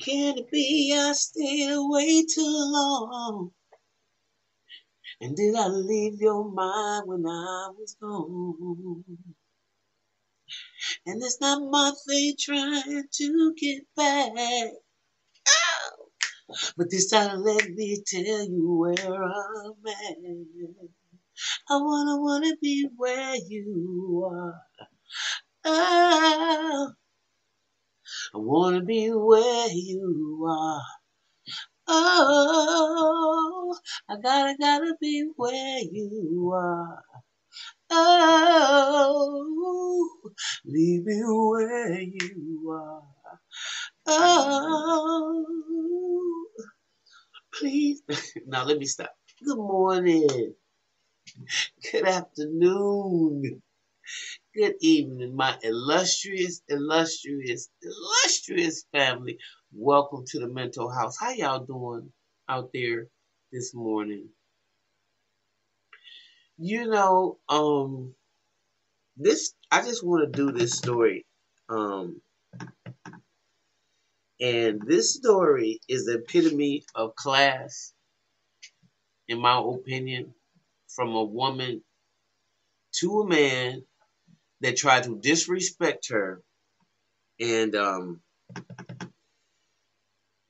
Can it be I stayed away too long? And did I leave your mind when I was gone? And it's not my fate trying to get back. But this time let me tell you where I'm at. I wanna wanna be where you are. Oh, I wanna be where you are. Oh, I gotta, gotta be where you are. Oh, leave me where you are. Oh, please. now let me stop. Good morning. Good afternoon. Good evening, my illustrious, illustrious, illustrious family. Welcome to the mental house. How y'all doing out there this morning? You know, um, this I just want to do this story. Um, and this story is the epitome of class, in my opinion, from a woman to a man that tried to disrespect her and um,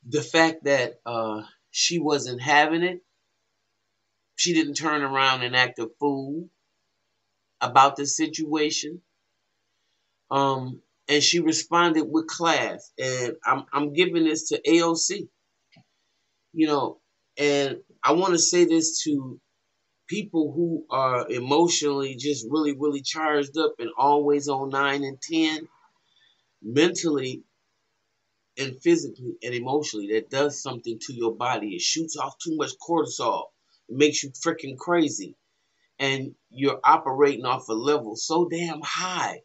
the fact that uh, she wasn't having it she didn't turn around and act a fool about the situation um, and she responded with class. And I'm, I'm giving this to aoc you know and i want to say this to people who are emotionally just really, really charged up and always on nine and 10, mentally and physically and emotionally, that does something to your body. It shoots off too much cortisol. It makes you freaking crazy. And you're operating off a level so damn high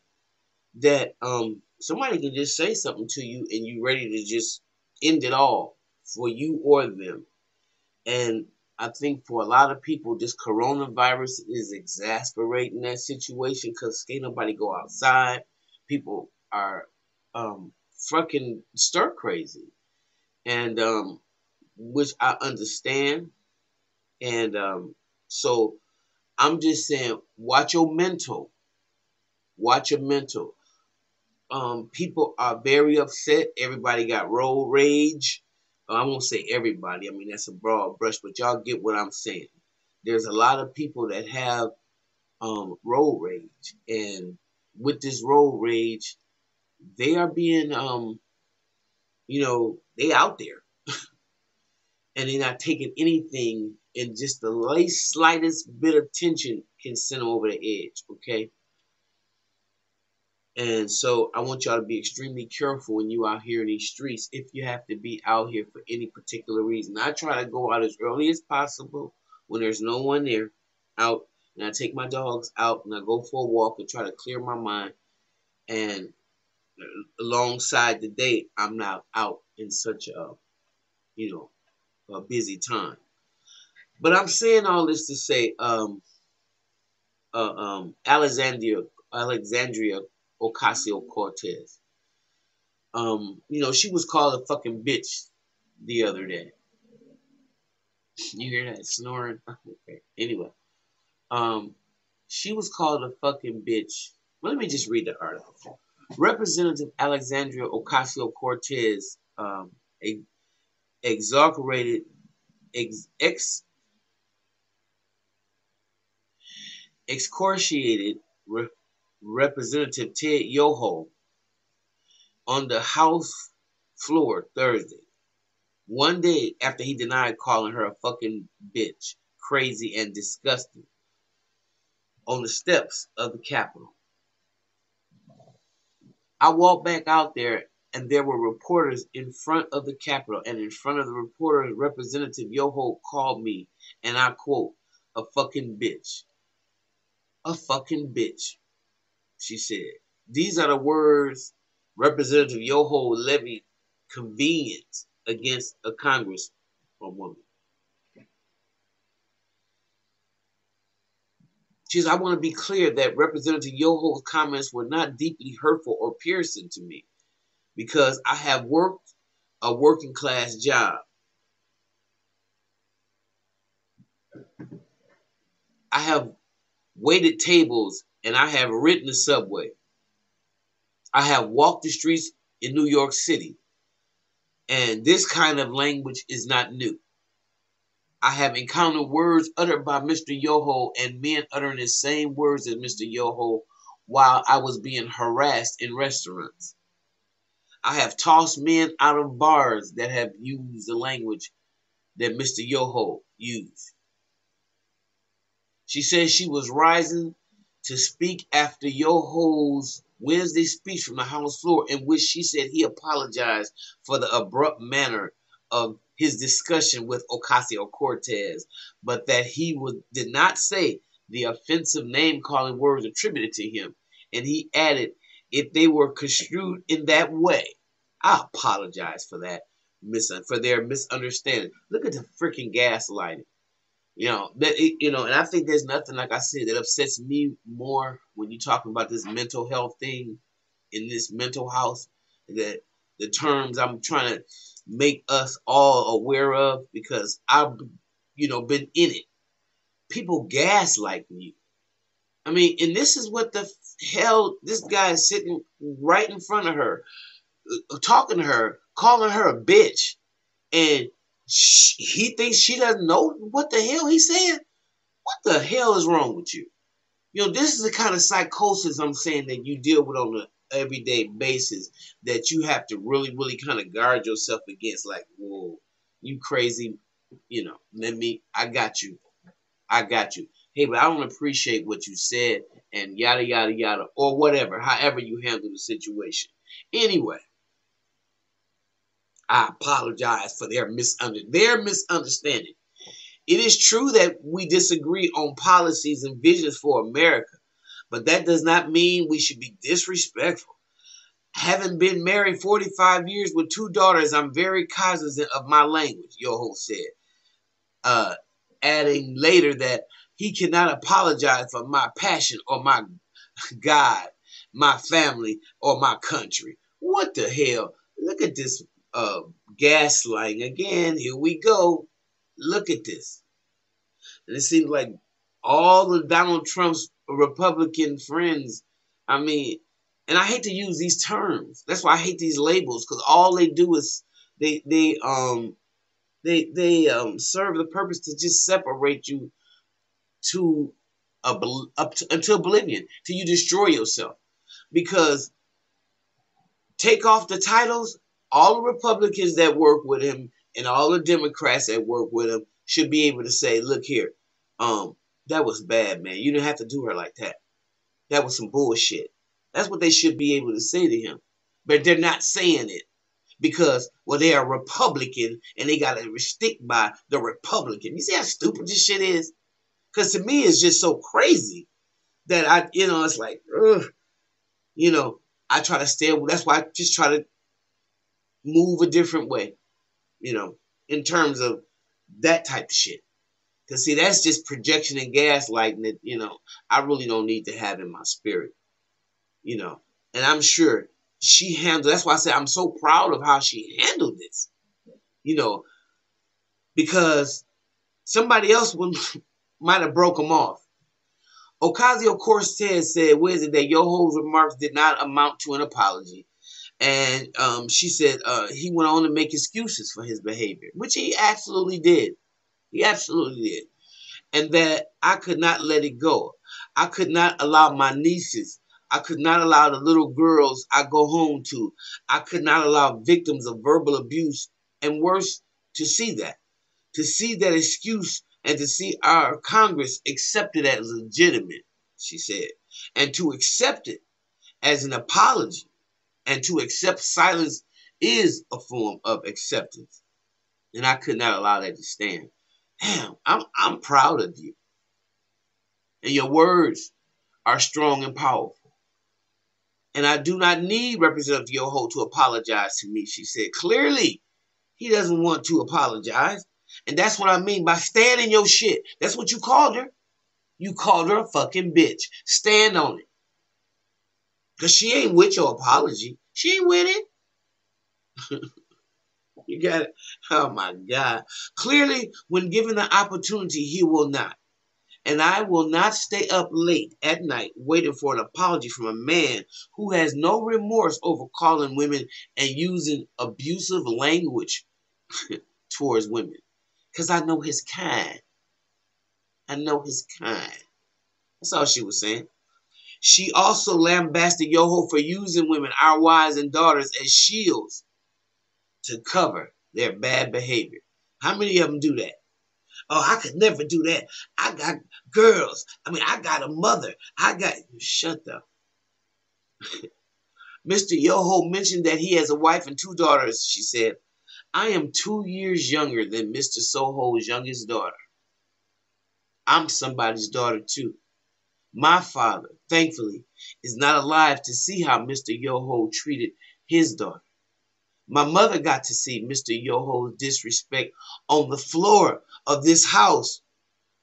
that um somebody can just say something to you and you're ready to just end it all for you or them. And I think for a lot of people, this coronavirus is exasperating that situation because can't nobody go outside. People are um, fucking stir crazy, and um, which I understand. And um, so I'm just saying, watch your mental. Watch your mental. Um, people are very upset. Everybody got road rage. I won't say everybody. I mean, that's a broad brush, but y'all get what I'm saying. There's a lot of people that have um, road rage, and with this road rage, they are being, um, you know, they out there, and they're not taking anything, and just the least slightest bit of tension can send them over the edge. Okay. And so I want y'all to be extremely careful when you out here in these streets if you have to be out here for any particular reason. I try to go out as early as possible when there's no one there out and I take my dogs out and I go for a walk and try to clear my mind and alongside the day I'm not out in such a you know a busy time. But I'm saying all this to say um uh, um Alexandria Alexandria Ocasio Cortez. Um, you know, she was called a fucking bitch the other day. You hear that snoring? okay. Anyway, um, she was called a fucking bitch. Well, let me just read the article. Representative Alexandria Ocasio Cortez um, exonerated ex, ex excoriated Representative Ted Yoho on the House floor Thursday, one day after he denied calling her a fucking bitch, crazy, and disgusting on the steps of the Capitol. I walked back out there and there were reporters in front of the Capitol, and in front of the reporters, Representative Yoho called me, and I quote, a fucking bitch. A fucking bitch she said. These are the words Representative Yoho levied convenience against a Congress congresswoman. She says, I want to be clear that Representative Yoho's comments were not deeply hurtful or piercing to me because I have worked a working class job. I have waited tables and I have ridden the subway. I have walked the streets in New York City. And this kind of language is not new. I have encountered words uttered by Mr. Yoho and men uttering the same words as Mr. Yoho while I was being harassed in restaurants. I have tossed men out of bars that have used the language that Mr. Yoho used. She said she was rising to speak after Yoho's Wednesday speech from the House floor, in which she said he apologized for the abrupt manner of his discussion with Ocasio Cortez, but that he would, did not say the offensive name calling words attributed to him. And he added, if they were construed in that way, I apologize for that, for their misunderstanding. Look at the freaking gaslighting. You know that you know, and I think there's nothing like I said that upsets me more when you're talking about this mental health thing in this mental house that the terms I'm trying to make us all aware of because I've you know been in it. People gaslighting you. I mean, and this is what the hell this guy is sitting right in front of her, uh, talking to her, calling her a bitch, and she, he thinks she doesn't know what the hell he said. What the hell is wrong with you? You know, this is the kind of psychosis I'm saying that you deal with on an everyday basis that you have to really, really kind of guard yourself against. Like, whoa, you crazy. You know, let me, I got you. I got you. Hey, but I don't appreciate what you said and yada, yada, yada, or whatever, however you handle the situation. Anyway, I apologize for their misunder their misunderstanding. It is true that we disagree on policies and visions for America, but that does not mean we should be disrespectful. Having been married 45 years with two daughters, I'm very cognizant of my language, Yoho said. Uh, adding later that he cannot apologize for my passion or my God, my family, or my country. What the hell? Look at this uh, gaslighting. Again, here we go. Look at this. And it seems like all of Donald Trump's Republican friends, I mean, and I hate to use these terms. That's why I hate these labels because all they do is they they um they they um serve the purpose to just separate you to a, up to, until oblivion, till you destroy yourself. Because take off the titles, all the Republicans that work with him and all the Democrats that work with him should be able to say, look here, um, that was bad, man. You didn't have to do her like that. That was some bullshit. That's what they should be able to say to him. But they're not saying it because, well, they are Republican and they got to stick by the Republican. You see how stupid this shit is? Because to me, it's just so crazy that I, you know, it's like, ugh, you know, I try to stay. That's why I just try to move a different way, you know, in terms of that type of shit. Cause see, that's just projection and gaslighting that, you know, I really don't need to have in my spirit. You know. And I'm sure she handled that's why I said I'm so proud of how she handled this. You know, because somebody else would might have broke them off. Ocasio Cortez said Wednesday that Yoho's remarks did not amount to an apology. And um, she said uh, he went on to make excuses for his behavior, which he absolutely did. He absolutely did. And that I could not let it go. I could not allow my nieces, I could not allow the little girls I go home to, I could not allow victims of verbal abuse and worse to see that. To see that excuse and to see our Congress accept it as legitimate, she said, and to accept it as an apology and to accept silence is a form of acceptance. And I could not allow that to stand. Damn, I'm, I'm proud of you. And your words are strong and powerful. And I do not need Representative Yoho to apologize to me, she said. Clearly, he doesn't want to apologize. And that's what I mean by stand in your shit. That's what you called her. You called her a fucking bitch. Stand on it. Because she ain't with your apology. She ain't with it. You got it. Oh my God. Clearly, when given the opportunity, he will not. And I will not stay up late at night waiting for an apology from a man who has no remorse over calling women and using abusive language towards women. Because I know his kind. I know his kind. That's all she was saying. She also lambasted Yoho for using women, our wives and daughters, as shields to cover their bad behavior. How many of them do that? Oh, I could never do that. I got girls. I mean, I got a mother. I got. Shut up. Mr. Yoho mentioned that he has a wife and two daughters, she said. I am two years younger than Mr. Yoho's youngest daughter. I'm somebody's daughter, too. My father, thankfully, is not alive to see how Mr. Yoho treated his daughter. My mother got to see Mr. Yoho's disrespect on the floor of this house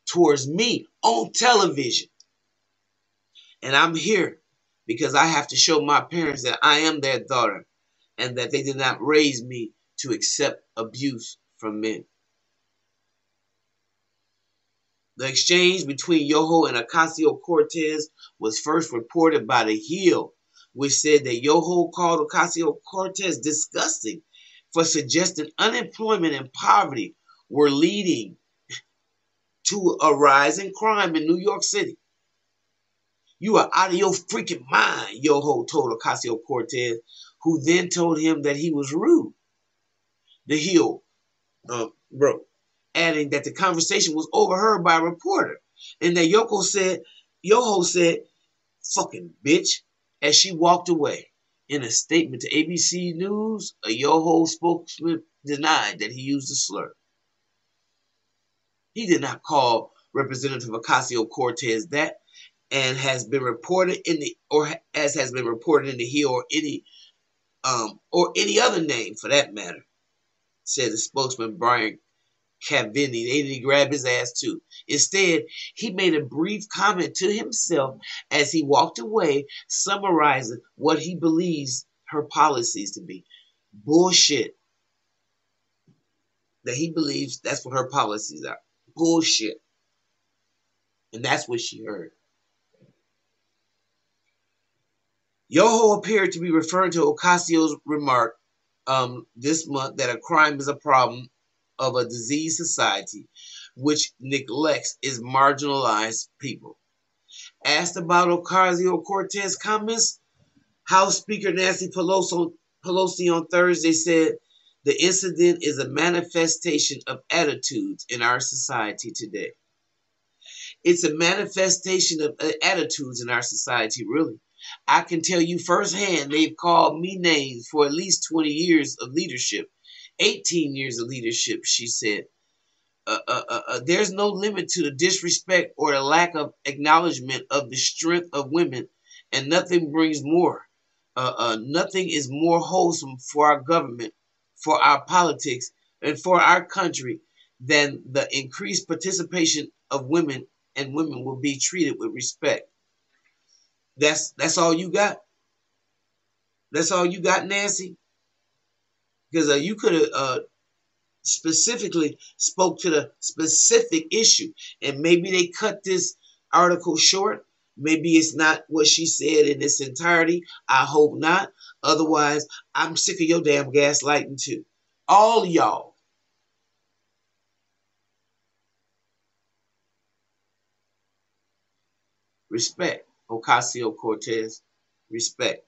towards me on television. And I'm here because I have to show my parents that I am their daughter and that they did not raise me to accept abuse from men. The exchange between Yoho and Ocasio Cortez was first reported by The Hill which said that Yoho called Ocasio Cortez disgusting for suggesting unemployment and poverty were leading to a rise in crime in New York City. You are out of your freaking mind, Yoho told Ocasio Cortez, who then told him that he was rude. The Hill uh, adding that the conversation was overheard by a reporter, and that Yoko said, Yoho said, "Fucking bitch," as she walked away. In a statement to ABC News, a Yoho spokesman denied that he used a slur. He did not call Representative Ocasio Cortez that, and has been reported in the or as has been reported in the Hill or any um or any other name for that matter, said the spokesman Brian Caveney. They didn't grab his ass too. Instead, he made a brief comment to himself as he walked away, summarizing what he believes her policies to be. Bullshit. That he believes that's what her policies are. Bullshit. And that's what she heard. Yoho appeared to be referring to Ocasio's remark um, this month that a crime is a problem of a diseased society which neglects its marginalized people. Asked about Ocasio Cortez comments, House Speaker Nancy Pelosi, Pelosi on Thursday said the incident is a manifestation of attitudes in our society today. It's a manifestation of uh, attitudes in our society, really. I can tell you firsthand, they've called me names for at least 20 years of leadership 18 years of leadership, she said. Uh, uh, uh, uh, there's no limit to the disrespect or the lack of acknowledgement of the strength of women, and nothing brings more. Uh, uh, nothing is more wholesome for our government, for our politics, and for our country than the increased participation of women, and women will be treated with respect. That's that's all you got. That's all you got, Nancy because uh, you could have uh, specifically spoke to the specific issue, and maybe they cut this article short. Maybe it's not what she said in its entirety. I hope not. Otherwise, I'm sick of your damn gaslighting too. All y'all. Respect. Ocasio Cortez. Respect.